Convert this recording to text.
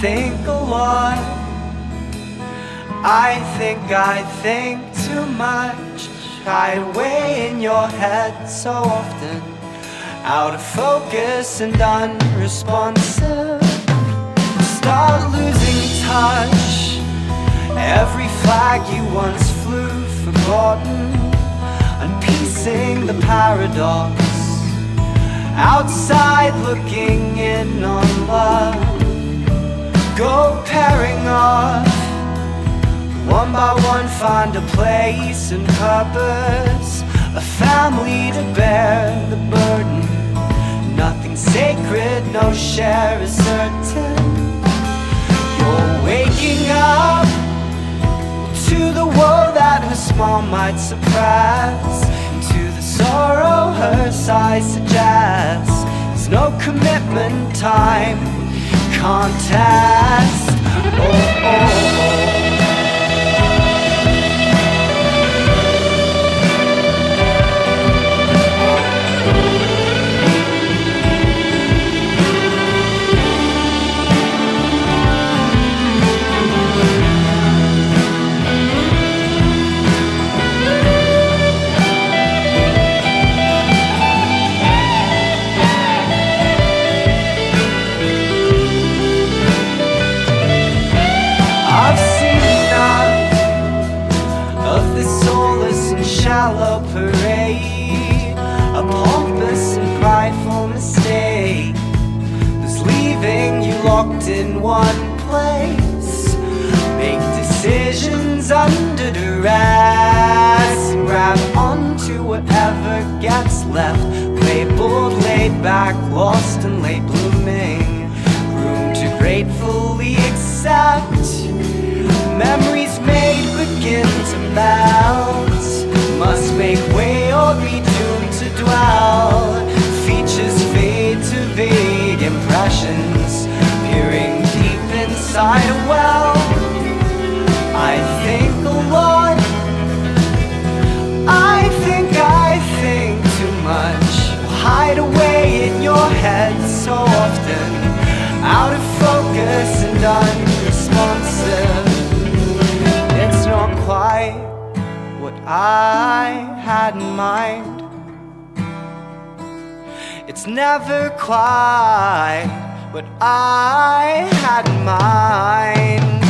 think a lot. I think I think too much. I weigh in your head so often. Out of focus and unresponsive. Start losing touch. Every flag you once flew forgotten. Unpiecing the paradox. Outside looking in on pairing off. One by one find a place and purpose. A family to bear the burden. Nothing sacred, no share is certain. You're waking up To the world that her smile might suppress To the sorrow her sighs suggests There's no commitment, time, contest. Oh, oh, locked in one place. Make decisions under duress, grab onto whatever gets left. Play bold, laid back, lost and late out of focus and unresponsive. It's not quite what I had in mind. It's never quite what I had in mind.